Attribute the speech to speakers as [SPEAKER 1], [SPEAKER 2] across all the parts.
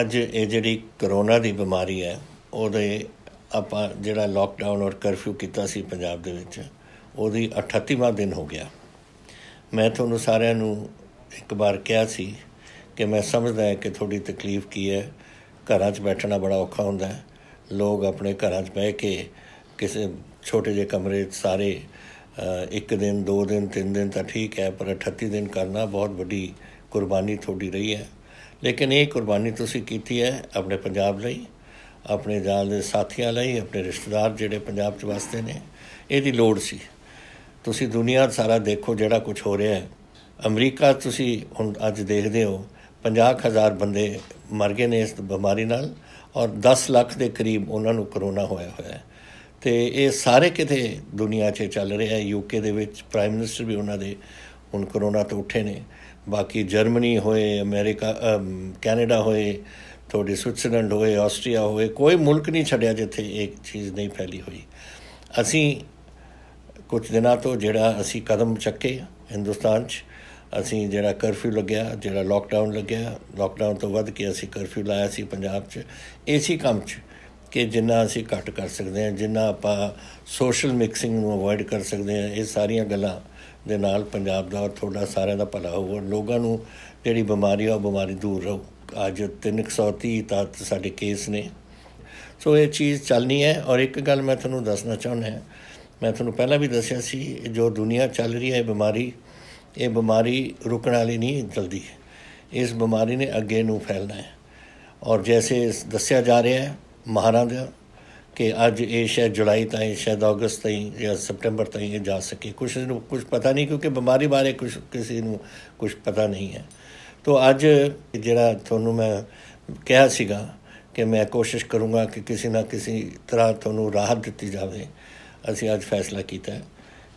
[SPEAKER 1] ਅੱਜ ਇਹ ਜਿਹੜੀ ਕਰੋਨਾ ਦੀ ਬਿਮਾਰੀ ਹੈ, ਉਹਦੇ ਆਪਾਂ ਜਿਹੜਾ ਲਾਕਡਾਊਨ ਔਰ ਕਰਫਿਊ ਕੀਤਾ ਸੀ ਪੰਜਾਬ ਦੇ ਵਿੱਚ, ਉਹਦੀ 38ਵਾਂ ਦਿਨ ਹੋ ਗਿਆ। ਮੈਂ ਤੁਹਾਨੂੰ ਸਾਰਿਆਂ ਨੂੰ ਇੱਕ ਵਾਰ ਕਿਹਾ ਸੀ ਕਿ ਮੈਂ ਸਮਝਦਾ ਹਾਂ ਕਿ ਥੋੜੀ ਤਕਲੀਫ ਕੀ ਹੈ। ਘਰਾਂ 'ਚ ਬੈਠਣਾ ਬੜਾ ਔਖਾ ਹੁੰਦਾ ਹੈ। ਲੋਕ ਆਪਣੇ ਘਰਾਂ 'ਚ ਬਹਿ ਕੇ ਕਿਸੇ ਛੋਟੇ ਜਿਹੇ ਕਮਰੇ 'ਚ ਸਾਰੇ ਇੱਕ ਦਿਨ, ਦੋ ਦਿਨ, ਤਿੰਨ ਦਿਨ ਤਾਂ ਠੀਕ ਹੈ, ਪਰ 38 ਦਿਨ ਕਰਨਾ ਬਹੁਤ ਵੱਡੀ ਕੁਰਬਾਨੀ ਥੋੜੀ ਰਹੀ ਹੈ। ਲੇਕਿਨ ਇਹ ਕੁਰਬਾਨੀ ਤੁਸੀਂ ਕੀਤੀ ਹੈ ਆਪਣੇ ਪੰਜਾਬ ਲਈ, ਆਪਣੇ ਜਾਲ ਦੇ ਸਾਥੀਆਂ ਲਈ, ਆਪਣੇ ਰਿਸ਼ਤੇਦਾਰ ਜਿਹੜੇ ਪੰਜਾਬ 'ਚ ਵਸਦੇ ਨੇ, ਇਹਦੀ ਲੋੜ ਸੀ। ਤੁਸੀਂ ਦੁਨੀਆ ਸਾਰਾ ਦੇਖੋ ਜਿਹੜਾ ਕੁਝ ਹੋ ਰਿਹਾ ਹੈ। ਅਮਰੀਕਾ ਤੁਸੀਂ ਹੁਣ ਅੱਜ ਦੇਖਦੇ ਹੋ 50000 ਬੰਦੇ ਮਰ ਗਏ ਨੇ ਇਸ ਬਿਮਾਰੀ ਨਾਲ ਔਰ 10 ਲੱਖ ਦੇ ਕਰੀਬ ਉਹਨਾਂ ਨੂੰ ਕਰੋਨਾ ਹੋਇਆ ਹੋਇਆ ਹੈ। ਤੇ ਇਹ ਸਾਰੇ ਕਿਤੇ ਦੁਨੀਆ 'ਚ ਚੱਲ ਰਿਹਾ ਹੈ। ਯੂਕੇ ਦੇ ਵਿੱਚ ਪ੍ਰਾਈਮ ਮਿਨਿਸਟਰ ਵੀ ਉਹਨਾਂ ਦੇ ਹੁਣ ਕਰੋਨਾ ਤੋਂ ਉੱਠੇ ਨੇ। ਬਾਕੀ ਜਰਮਨੀ ਹੋਏ, ਅਮਰੀਕਾ ਕੈਨੇਡਾ ਹੋਏ, ਤੁਹਾਡੇ ਸਵਿਟਜ਼ਰਲੈਂਡ ਹੋਏ, ਆਸਟਰੀਆ ਹੋਏ, ਕੋਈ ਮੁਲਕ ਨਹੀਂ ਛੱਡਿਆ ਜਿੱਥੇ ਇੱਕ ਚੀਜ਼ ਨਹੀਂ ਫੈਲੀ ਹੋਈ। ਅਸੀਂ ਕੁਝ ਦਿਨਾਂ ਤੋਂ ਜਿਹੜਾ ਅਸੀਂ ਕਦਮ ਚੱਕੇ ਹਿੰਦੁਸਤਾਨ 'ਚ, ਅਸੀਂ ਜਿਹੜਾ ਕਰਫਿਊ ਲੱਗਿਆ, ਜਿਹੜਾ ਲਾਕਡਾਊਨ ਲੱਗਿਆ ਲਾਕਡਾਊਨ ਤੋਂ ਵੱਧ ਕੇ ਅਸੀਂ ਕਰਫਿਊ ਲਾਇਆ ਸੀ ਪੰਜਾਬ 'ਚ। ਇਸੇ ਕੰਮ 'ਚ ਕਿ ਜਿੰਨਾ ਅਸੀਂ ਘੱਟ ਕਰ ਸਕਦੇ ਹਾਂ, ਜਿੰਨਾ ਆਪਾਂ ਸੋਸ਼ਲ ਮਿਕਸਿੰਗ ਨੂੰ ਅਵੋਇਡ ਕਰ ਸਕਦੇ ਹਾਂ, ਇਹ ਸਾਰੀਆਂ ਗੱਲਾਂ ਦੇ ਨਾਲ ਪੰਜਾਬ ਦਾ ਔਰ ਤੁਹਾਡਾ ਸਾਰਿਆਂ ਦਾ ਭਲਾ ਹੋਊ ਲੋਕਾਂ ਨੂੰ ਜਿਹੜੀ ਬਿਮਾਰੀ ਆ ਉਹ ਬਿਮਾਰੀ ਦੂਰ ਰਹੋ। ਅੱਜ 330 ਤੱਕ ਸਾਡੇ ਕੇਸ ਨੇ। ਸੋ ਇਹ ਚੀਜ਼ ਚੱਲਣੀ ਹੈ ਔਰ ਇੱਕ ਗੱਲ ਮੈਂ ਤੁਹਾਨੂੰ ਦੱਸਣਾ ਚਾਹੁੰਦਾ ਹਾਂ। ਮੈਂ ਤੁਹਾਨੂੰ ਪਹਿਲਾਂ ਵੀ ਦੱਸਿਆ ਸੀ, ਜੋ ਦੁਨੀਆ ਚੱਲ ਰਹੀ ਹੈ ਇਹ ਬਿਮਾਰੀ ਇਹ ਬਿਮਾਰੀ ਰੁਕਣ ਵਾਲੀ ਨਹੀਂ ਜਲਦੀ। ਇਸ ਬਿਮਾਰੀ ਨੇ ਅੱਗੇ ਨੂੰ ਫੈਲਣਾ ਹੈ। ਔਰ ਜੈਸੇ ਦੱਸਿਆ ਜਾ ਰਿਹਾ ਹੈ ਮਹਾਰਾਂ ਦਾ ਕਿ ਅੱਜ ਇਹ ਸ਼ਾਇਦ ਜੁਲਾਈ ਤਾਈਂ, ਸ਼ਾਇਦ ਅਗਸਤ ਤਾਈਂ ਜਾਂ ਸਪਟੈਂਬਰ ਤਾਈਂ ਇਹ ਜਾ ਸਕੇ। ਕੁਝ ਨੂੰ ਕੁਝ ਪਤਾ ਨਹੀਂ ਕਿਉਂਕਿ ਬਿਮਾਰੀ ਬਾਰੇ ਕੁਝ ਕਿਸੇ ਨੂੰ ਕੁਝ ਪਤਾ ਨਹੀਂ ਹੈ। ਤੋਂ ਅੱਜ ਜਿਹੜਾ ਤੁਹਾਨੂੰ ਮੈਂ ਕਿਹਾ ਸੀਗਾ ਕਿ ਮੈਂ ਕੋਸ਼ਿਸ਼ ਕਰੂੰਗਾ ਕਿ ਕਿਸੇ ਨਾ ਕਿਸੇ ਤਰ੍ਹਾਂ ਤੁਹਾਨੂੰ ਰਾਹਤ ਦਿੱਤੀ ਜਾਵੇ, ਅਸੀਂ ਅੱਜ ਫੈਸਲਾ ਕੀਤਾ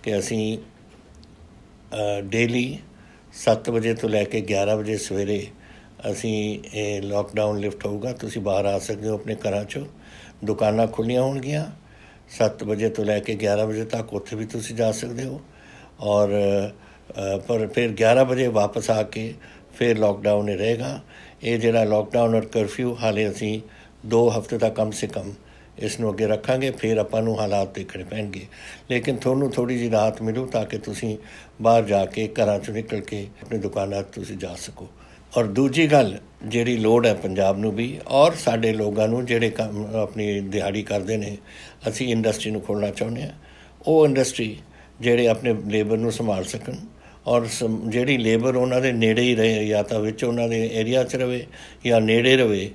[SPEAKER 1] ਕਿ ਅਸੀਂ ਡੇਲੀ 7 ਵਜੇ ਤੋਂ ਲੈ ਕੇ 11 ਵਜੇ ਸਵੇਰੇ ਅਸੀਂ ਇਹ ਲਾਕਡਾਊਨ ਲਿਫਟ ਹੋਊਗਾ, ਤੁਸੀਂ ਬਾਹਰ ਆ ਸਕਦੇ ਹੋ ਆਪਣੇ ਘਰਾਂ 'ਚੋਂ। ਦੁਕਾਨਾਂ ਖੁੱਲੀਆਂ ਹੋਣਗੀਆਂ। 7 ਵਜੇ ਤੋਂ ਲੈ ਕੇ 11 ਵਜੇ ਤੱਕ ਉੱਥੇ ਵੀ ਤੁਸੀਂ ਜਾ ਸਕਦੇ ਹੋ। ਔਰ ਪਰ ਫਿਰ 11 ਵਜੇ ਵਾਪਸ ਆ ਕੇ ਫਿਰ ਲਾਕਡਾਊਨ ਹੀ ਰਹੇਗਾ। ਇਹ ਜਿਹੜਾ ਲਾਕਡਾਊਨ ਔਰ ਕਰਫਿਊ ਹਾਲੇ ਅਸੀਂ 2 ਹਫ਼ਤੇ ਤੱਕ ਕਮ ਸੇ ਕਮ ਇਸ ਨੂੰ ਅੱਗੇ ਰੱਖਾਂਗੇ, ਫਿਰ ਆਪਾਂ ਨੂੰ ਹਾਲਾਤ ਦੇਖਣੇ ਪੈਣਗੇ। ਲੇਕਿਨ ਤੁਹਾਨੂੰ ਥੋੜੀ ਜਿਹੀ ਰਾਹਤ ਮਿਲੂ ਤਾਂ ਕਿ ਤੁਸੀਂ ਬਾਹਰ ਜਾ ਕੇ ਘਰਾਂ ਚੋਂ ਨਿਕਲ ਕੇ ਆਪਣੀ ਦੁਕਾਨਾਂ ਤੁਸੀਂ ਜਾ ਸਕੋ। ਔਰ ਦੂਜੀ ਗੱਲ ਜਿਹੜੀ ਲੋੜ ਹੈ ਪੰਜਾਬ ਨੂੰ ਵੀ ਔਰ ਸਾਡੇ ਲੋਕਾਂ ਨੂੰ ਜਿਹੜੇ ਕੰਮ ਆਪਣੀ ਦਿਹਾੜੀ ਕਰਦੇ ਨੇ, ਅਸੀਂ ਇੰਡਸਟਰੀ ਨੂੰ ਖੋਲਣਾ ਚਾਹੁੰਦੇ ਆ ਉਹ ਇੰਡਸਟਰੀ ਜਿਹੜੇ ਆਪਣੇ ਲੇਬਰ ਨੂੰ ਸੰਭਾਲ ਸਕਣ ਔਰ ਜਿਹੜੀ ਲੇਬਰ ਉਹਨਾਂ ਦੇ ਨੇੜੇ ਹੀ ਰਹੇ ਜਾਂ ਤਾਂ ਵਿੱਚ ਉਹਨਾਂ ਦੇ ਏਰੀਆ 'ਚ ਰਵੇ ਜਾਂ ਨੇੜੇ ਰਵੇ,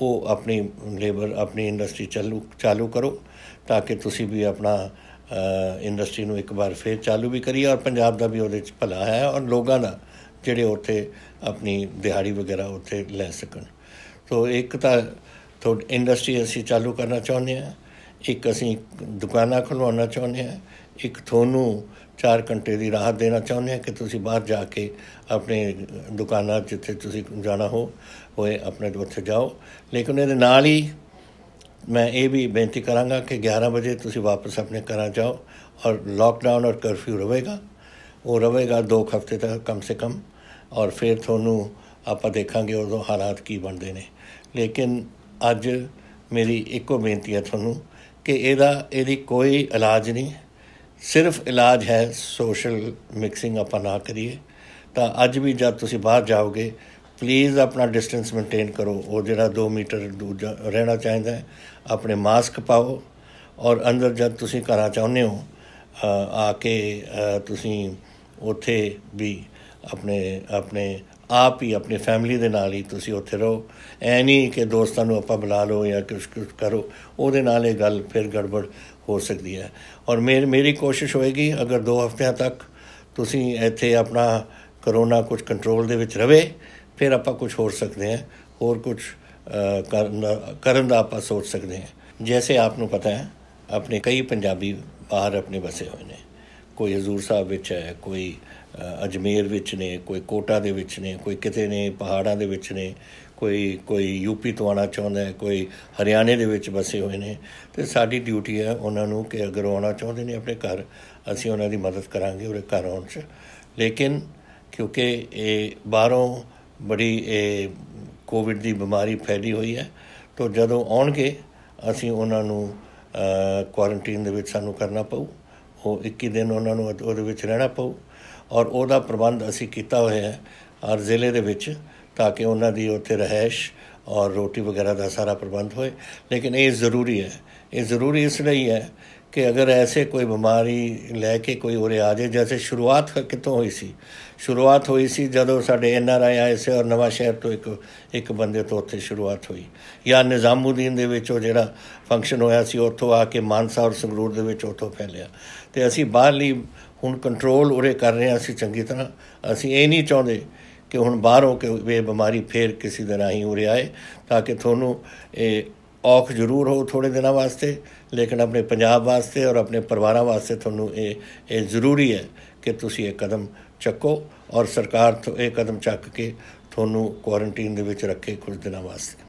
[SPEAKER 1] ਉਹ ਆਪਣੀ ਲੇਬਰ ਆਪਣੀ ਇੰਡਸਟਰੀ ਚਾਲੂ ਚਾਲੂ ਕਰੋ ਤਾਂ ਕਿ ਤੁਸੀਂ ਵੀ ਆਪਣਾ ਇੰਡਸਟਰੀ ਨੂੰ ਇੱਕ ਵਾਰ ਫੇਰ ਚਾਲੂ ਵੀ ਕਰੀਏ ਔਰ ਪੰਜਾਬ ਦਾ ਵੀ ਉਹਦੇ 'ਚ ਭਲਾ ਹੈ ਔਰ ਲੋਕਾਂ ਦਾ ਜਿਹੜੇ ਉੱਥੇ ਆਪਣੀ ਦਿਹਾੜੀ ਵਗੈਰਾ ਉੱਥੇ ਲੈ ਸਕਣ। ਸੋ ਇੱਕ ਤਾਂ ਥੋੜੀ ਇੰਡਸਟਰੀ ਅਸੀਂ ਚਾਲੂ ਕਰਨਾ ਚਾਹੁੰਦੇ ਹਾਂ, ਇੱਕ ਅਸੀਂ ਦੁਕਾਨਾਂ ਖੁਲਵਾਉਣਾ ਚਾਹੁੰਦੇ ਹਾਂ, ਇੱਕ ਤੁਹਾਨੂੰ 4 ਘੰਟੇ ਦੀ ਰਾਹਤ ਦੇਣਾ ਚਾਹੁੰਦੇ ਹਾਂ ਕਿ ਤੁਸੀਂ ਬਾਹਰ ਜਾ ਕੇ ਆਪਣੇ ਦੁਕਾਨਾਂ ਜਿੱਥੇ ਤੁਸੀਂ ਜਾਣਾ ਹੋ, ਹੋਏ ਆਪਣੇ ਉੱਥੇ ਜਾਓ। ਲੇਕਿਨ ਇਹਦੇ ਨਾਲ ਹੀ ਮੈਂ ਇਹ ਵੀ ਬੇਨਤੀ ਕਰਾਂਗਾ ਕਿ 11 ਵਜੇ ਤੁਸੀਂ ਵਾਪਸ ਆਪਣੇ ਘਰਾਂ ਜਾਓ ਔਰ ਲਾਕਡਾਊਨ ਔਰ ਕਰਫਿਊ ਰਹੇਗਾ ਉਹ ਰਹੇਗਾ 2 ਹਫ਼ਤੇ ਤੱਕ ਕਮ ਸੇ ਕਮ ਔਰ ਫਿਰ ਤੁਹਾਨੂੰ ਆਪਾਂ ਦੇਖਾਂਗੇ ਉਦੋਂ ਹਾਲਾਤ ਕੀ ਬਣਦੇ ਨੇ। ਲੇਕਿਨ ਅੱਜ ਮੇਰੀ ਇੱਕੋ ਬੇਨਤੀ ਹੈ ਤੁਹਾਨੂੰ ਕਿ ਇਹਦਾ, ਇਹਦੀ ਕੋਈ ਇਲਾਜ ਨਹੀਂ, ਸਿਰਫ ਇਲਾਜ ਹੈ ਸੋਸ਼ਲ ਮਿਕਸਿੰਗ ਆਪਾਂ ਨਾ ਕਰੀਏ। ਤਾਂ ਅੱਜ ਵੀ ਜਦ ਤੁਸੀਂ ਬਾਹਰ ਜਾਓਗੇ ਪਲੀਜ਼ ਆਪਣਾ ਡਿਸਟੈਂਸ ਮੇਨਟੇਨ ਕਰੋ। ਉਹ ਜਿਹੜਾ 2 ਮੀਟਰ ਦੂਰ ਰਹਿਣਾ ਚਾਹੀਦਾ ਹੈ, ਆਪਣੇ ਮਾਸਕ ਪਾਓ ਔਰ ਅੰਦਰ ਜਦ ਤੁਸੀਂ ਘਰਾਂ ਚਾਹੁੰਦੇ ਹੋ ਆ ਕੇ ਤੁਸੀਂ ਉੱਥੇ ਵੀ ਆਪਣੇ ਆਪਣੇ ਆਪ ਹੀ, ਆਪਣੀ ਫੈਮਿਲੀ ਦੇ ਨਾਲ ਹੀ ਤੁਸੀਂ ਉੱਥੇ ਰਹੋ। ਐ ਨਹੀਂ ਕਿ ਦੋਸਤਾਂ ਨੂੰ ਆਪਾਂ ਬੁਲਾ ਲਓ ਜਾਂ ਕੁਝ ਕੁਝ ਕਰੋ। ਉਹਦੇ ਨਾਲ ਇਹ ਗੱਲ ਫਿਰ ਗੜਬੜ ਹੋ ਸਕਦੀ ਹੈ। ਔਰ ਮੇਰੀ ਮੇਰੀ ਕੋਸ਼ਿਸ਼ ਹੋਏਗੀ, ਅਗਰ 2 ਹਫ਼ਤਿਆਂ ਤੱਕ ਤੁਸੀਂ ਇੱਥੇ ਆਪਣਾ ਕਰੋਨਾ ਕੁਝ ਕੰਟਰੋਲ ਦੇ ਵਿੱਚ ਰਵੇ, ਫਿਰ ਆਪਾਂ ਕੁਝ ਹੋਰ ਸਕਦੇ ਹਾਂ। ਹੋਰ ਕੁਝ ਕਰਨ ਦਾ ਆਪਾਂ ਸੋਚ ਸਕਦੇ ਹਾਂ। ਜੈਸੇ ਆਪ ਨੂੰ ਪਤਾ ਹੈ, ਆਪਣੇ ਕਈ ਪੰਜਾਬੀ ਬਾਹਰ ਆਪਣੇ ਵਸੇ ਹੋਏ ਨੇ। ਕੋਈ ਹਜ਼ੂਰ ਸਾਹਿਬ ਵਿੱਚ ਹੈ, ਕੋਈ ਅਜਮੇਰ ਵਿੱਚ ਨੇ, ਕੋਈ ਕੋਟਾ ਦੇ ਵਿੱਚ ਨੇ, ਕੋਈ ਕਿਤੇ ਨੇ, ਪਹਾੜਾਂ ਦੇ ਵਿੱਚ ਨੇ, ਕੋਈ ਕੋਈ ਯੂਪੀ ਤੋਂ ਆਣਾ ਚਾਹੁੰਦਾ ਹੈ, ਕੋਈ ਹਰਿਆਣੇ ਦੇ ਵਿੱਚ ਵਸੇ ਹੋਏ ਨੇ। ਤੇ ਸਾਡੀ ਡਿਊਟੀ ਹੈ ਉਹਨਾਂ ਨੂੰ ਕਿ ਅਗਰ ਆਉਣਾ ਚਾਹੁੰਦੇ ਨੇ ਆਪਣੇ ਘਰ, ਅਸੀਂ ਉਹਨਾਂ ਦੀ ਮਦਦ ਕਰਾਂਗੇ ਉਹਦੇ ਘਰ ਆਉਣ 'ਚ। ਲੇਕਿਨ ਕਿਉਂਕਿ ਇਹ ਬਾਹਰੋਂ ਬੜੀ ਇਹ ਕੋਵਿਡ ਦੀ ਬਿਮਾਰੀ ਫੈਲੀ ਹੋਈ ਹੈ, ਤੋਂ ਜਦੋਂ ਆਉਣਗੇ, ਅਸੀਂ ਉਹਨਾਂ ਨੂੰ ਕੁਆਰੰਟਾਈਨ ਦੇ ਵਿੱਚ ਸਾਨੂੰ ਕਰਨਾ ਪਊ। ਉਹ 21 ਦਿਨ ਉਹਨਾਂ ਨੂੰ ਉਹਦੇ ਵਿੱਚ ਰਹਿਣਾ ਪਊ। ਔਰ ਉਹਦਾ ਪ੍ਰਬੰਧ ਅਸੀਂ ਕੀਤਾ ਹੋਇਆ ਹੈ ਔਰ ਜ਼ਿਲ੍ਹੇ ਦੇ ਵਿੱਚ ਤਾਂ ਕਿ ਉਹਨਾਂ ਦੀ ਉੱਥੇ ਰਹਿائش ਔਰ ਰੋਟੀ ਵਗੈਰਾ ਦਾ ਸਾਰਾ ਪ੍ਰਬੰਧ ਹੋਏ। ਲੇਕਿਨ ਇਹ ਜ਼ਰੂਰੀ ਹੈ। ਇਹ ਜ਼ਰੂਰੀ ਇਸ ਲਈ ਹੈ ਕਿ ਅਗਰ ਐਸੇ ਕੋਈ ਬਿਮਾਰੀ ਲੈ ਕੇ ਕੋਈ ਉਰੇ ਆ ਜਾਏ, ਜੈਸੇ ਸ਼ੁਰੂਆਤ ਕਿੱਥੋਂ ਹੋਈ ਸੀ? ਸ਼ੁਰੂਆਤ ਹੋਈ ਸੀ ਜਦੋਂ ਸਾਡੇ ਐਨ ਆਰ ਆਈ ਆਏ ਸੀ ਔਰ ਨਵਾਂ ਸ਼ਹਿਰ ਤੋਂ ਇੱਕ ਇੱਕ ਬੰਦੇ ਤੋਂ ਉੱਥੇ ਸ਼ੁਰੂਆਤ ਹੋਈ। ਜਾਂ ਨਿਜ਼ਾਮੂਦੀਨ ਦੇ ਵਿੱਚ ਉਹ ਜਿਹੜਾ ਫੰਕਸ਼ਨ ਹੋਇਆ ਸੀ, ਉੱਥੋਂ ਆ ਕੇ ਮਾਨਸਾ ਔਰ ਸੰਗਰੂਰ ਦੇ ਵਿੱਚ ਉੱਥੋਂ ਫੈਲਿਆ। ਤੇ ਅਸੀਂ ਬਾਹਰਲੀ ਹੁਣ ਕੰਟਰੋਲ ਉਰੇ ਕਰ ਰਹੇ ਹਾਂ ਅਸੀਂ ਚੰਗੀ ਤਰ੍ਹਾਂ। ਅਸੀਂ ਇਹ ਨਹੀਂ ਚਾਹੁੰਦੇ ਕਿ ਹੁਣ ਬਾਹਰੋਂ ਕਿ ਇਹ ਬਿਮਾਰੀ ਫੇਰ ਕਿਸੇ ਦੇ ਰਾਹੀਂ ਉਰੇ ਆਏ, ਤਾਂ ਕਿ ਤੁਹਾਨੂੰ ਇਹ ਔਖ ਜ਼ਰੂਰ ਹੋ ਥੋੜੇ ਦਿਨਾਂ ਵਾਸਤੇ, ਲੇਕਿਨ ਆਪਣੇ ਪੰਜਾਬ ਵਾਸਤੇ ਔਰ ਆਪਣੇ ਪਰਿਵਾਰਾਂ ਵਾਸਤੇ ਤੁਹਾਨੂੰ ਇਹ ਇਹ ਜ਼ਰੂਰੀ ਹੈ ਕਿ ਤੁਸੀਂ ਇਹ ਕਦਮ ਚੱਕੋ ਔਰ ਸਰਕਾਰ ਤੋਂ ਇਹ ਕਦਮ ਚੱਕ ਕੇ ਤੁਹਾਨੂੰ ਕੁਆਰੰਟਾਈਨ ਦੇ ਵਿੱਚ ਰੱਖੇ ਕੁਝ ਦਿਨਾਂ ਵਾਸਤੇ।